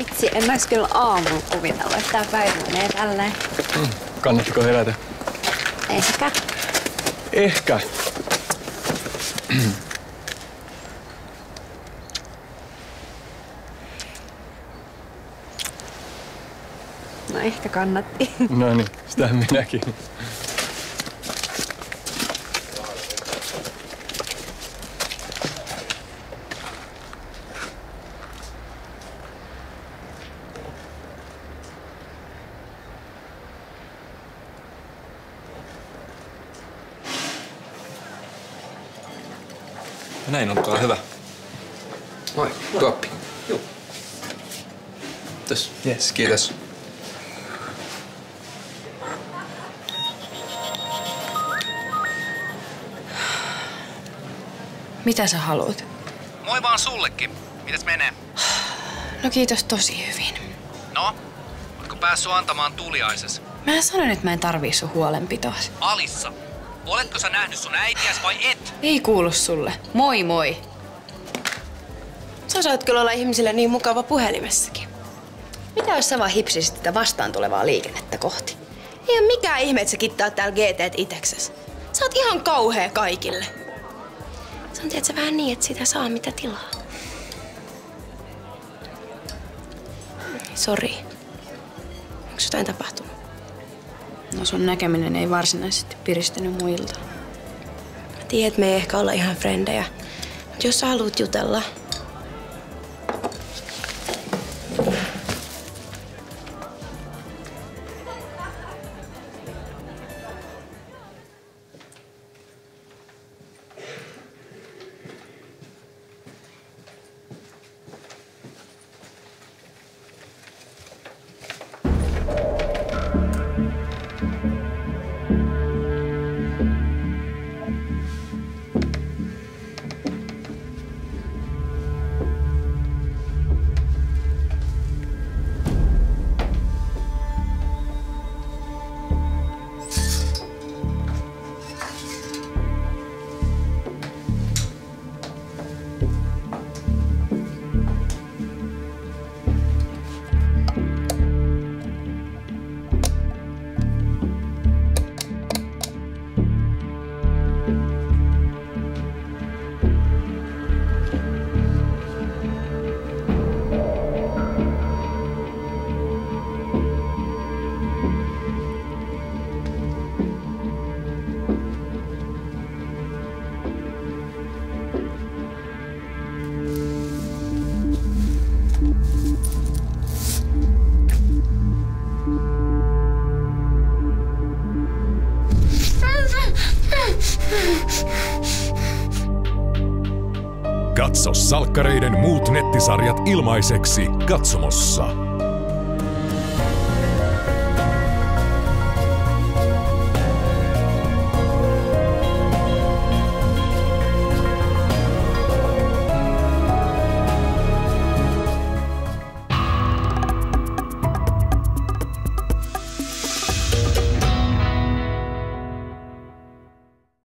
Vitsi, en mä kyllä aamulla kuvitella, että tää päivä menee tälleen. Mm. Kannattiko herätä? Ehkä. Ehkä. No ehkä kannatti. No niin, sitä minäkin. Näin, olkaa hyvä. Moi, tuoppi. Joo. Tässä. Yes, kiitos. Mitä sä haluat? Moi vaan sullekin. Mitäs menee? No kiitos tosi hyvin. No? Ootko päässyt antamaan tuliaises? Mä sanoin, että mä en tarvii sun huolenpitoa. Alissa, oletko sä nähnyt sun äitiäs vai et? Ei kuulu sulle. Moi moi. Sä osaat kyllä olla ihmisille niin mukava puhelimessakin. Mitä jos sä vaan hipsisit tätä vastaan tulevaa liikennettä kohti? Ei ole mikään ihme, että sä kittaa täällä GT itekses. Sä oot ihan kauhea kaikille. Se on tietysti vähän niin, että sitä saa mitä tilaa. Sori. Onko jotain tapahtunut? No sun näkeminen ei varsinaisesti piristynyt muilta. Että me ei ehkä olla ihan frendejä. Mutta jos sä haluat jutella, Katso Salkkareiden muut nettisarjat ilmaiseksi katsomossa.